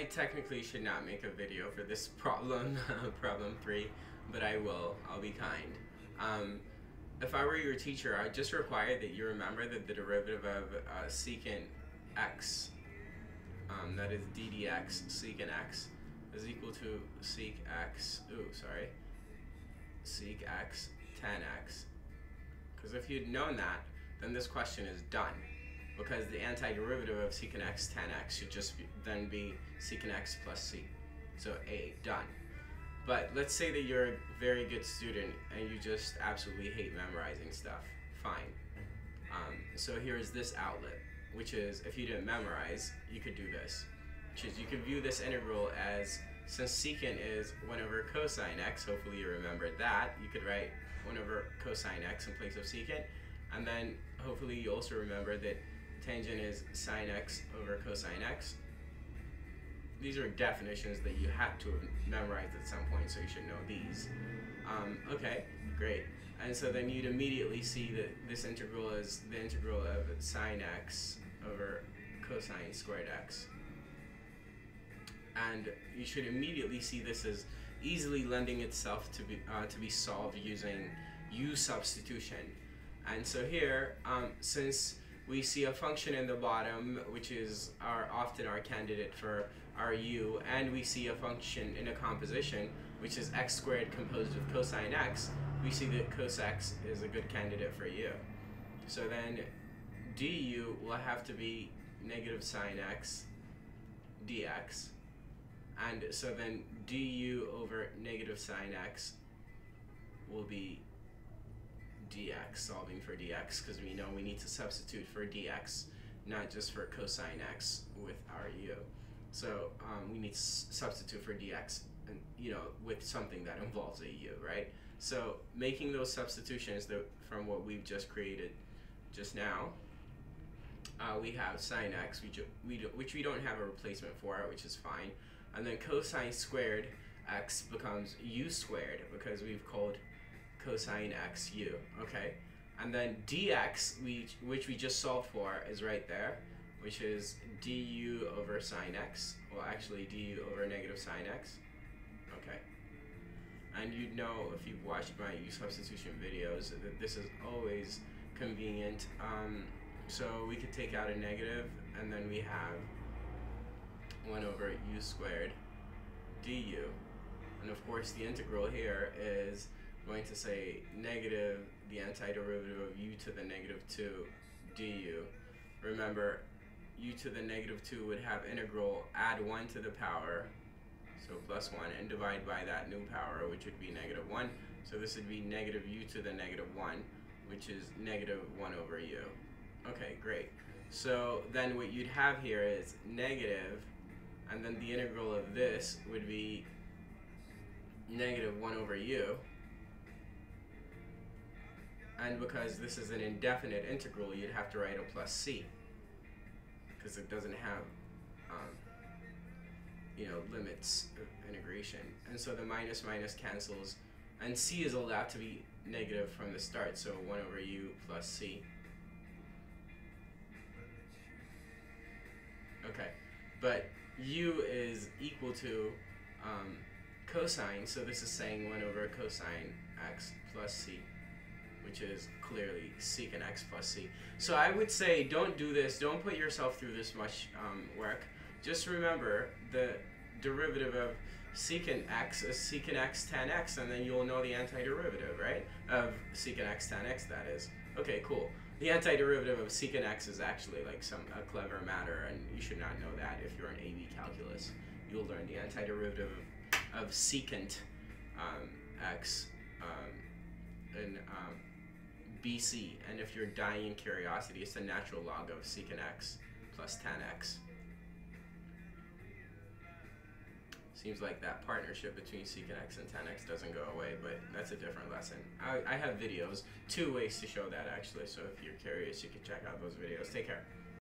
I technically should not make a video for this problem, problem three, but I will. I'll be kind. Um, if I were your teacher, I'd just require that you remember that the derivative of uh, secant x, um, that is d dx secant x, is equal to sec x, ooh, sorry, sec x tan x. Because if you'd known that, then this question is done. Because the antiderivative of secant x tan x should just be, then be secant x plus c. So A, done. But let's say that you're a very good student and you just absolutely hate memorizing stuff. Fine. Um, so here's this outlet, which is if you didn't memorize, you could do this. Which is you could view this integral as since secant is 1 over cosine x, hopefully you remembered that, you could write 1 over cosine x in place of secant. And then hopefully you also remember that tangent is sine x over cosine x. These are definitions that you have to have memorized at some point, so you should know these. Um, okay, great. And so then you'd immediately see that this integral is the integral of sine x over cosine squared x. And you should immediately see this as easily lending itself to be, uh, to be solved using u substitution. And so here, um, since we see a function in the bottom, which is our often our candidate for our u, and we see a function in a composition, which is x squared composed of cosine x, we see that cos x is a good candidate for u. So then du will have to be negative sine x dx. And so then du over negative sine x will be dx, solving for dx, because we know we need to substitute for dx, not just for cosine x with our u. So um, we need to substitute for dx, and you know, with something that involves a u, right? So making those substitutions that from what we've just created just now, uh, we have sine x, which we, which we don't have a replacement for, which is fine. And then cosine squared x becomes u squared because we've called cosine x u, okay? And then dx, we, which we just solved for, is right there, which is du over sine x, well actually du over negative sine x, okay? And you'd know if you've watched my u substitution videos that this is always convenient. Um, so we could take out a negative and then we have 1 over u squared du. And of course the integral here is going to say negative the antiderivative of u to the negative 2 du. Remember, u to the negative 2 would have integral add 1 to the power, so plus 1, and divide by that new power, which would be negative 1. So this would be negative u to the negative 1, which is negative 1 over u. Okay, great. So then what you'd have here is negative, and then the integral of this would be negative 1 over u. And because this is an indefinite integral, you'd have to write a plus c. Because it doesn't have, um, you know, limits of integration. And so the minus minus cancels. And c is allowed to be negative from the start, so 1 over u plus c. Okay, but u is equal to um, cosine, so this is saying 1 over cosine x plus c which is clearly secant x plus c. So I would say don't do this, don't put yourself through this much um, work. Just remember the derivative of secant x is secant x tan x, and then you'll know the antiderivative, right? Of secant x tan x, that is. Okay, cool. The antiderivative of secant x is actually like some a clever matter, and you should not know that if you're in AB calculus. You'll learn the antiderivative of, of secant um, x um, in um, BC, and if you're dying in curiosity, it's the natural log of secant x plus tan x. Seems like that partnership between secant x and tan x doesn't go away, but that's a different lesson. I, I have videos, two ways to show that actually, so if you're curious, you can check out those videos. Take care.